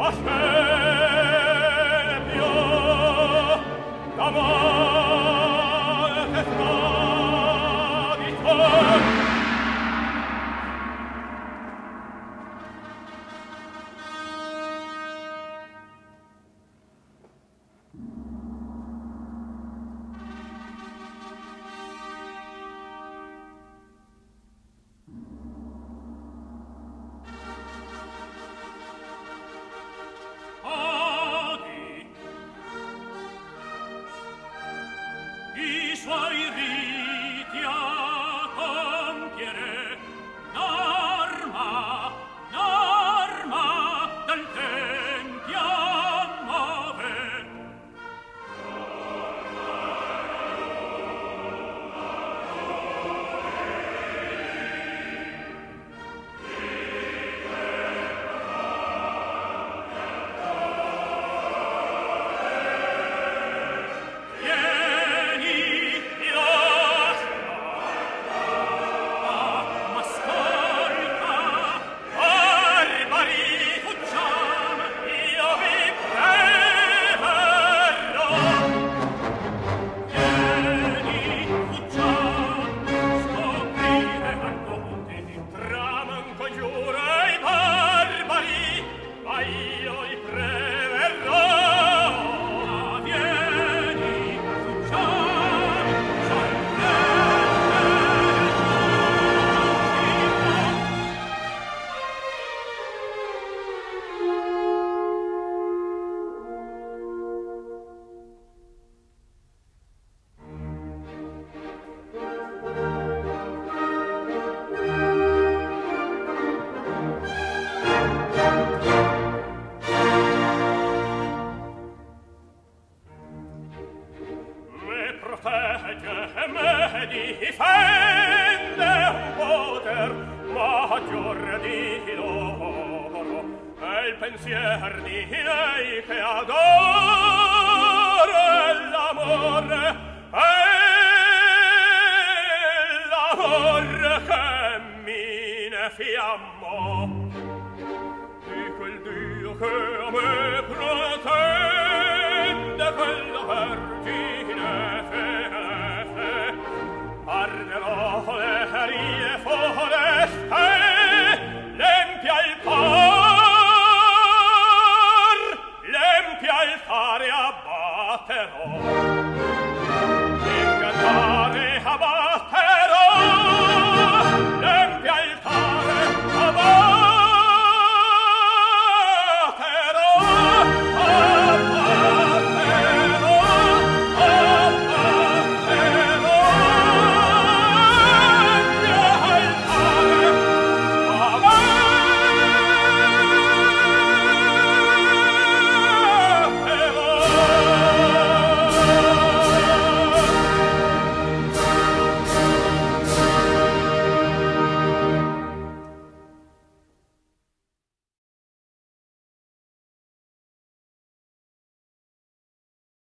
Amen. pensier di lei che adora l'amore eh, e l'amor che mi ne fiammo. Di quel Dio che a me Lero.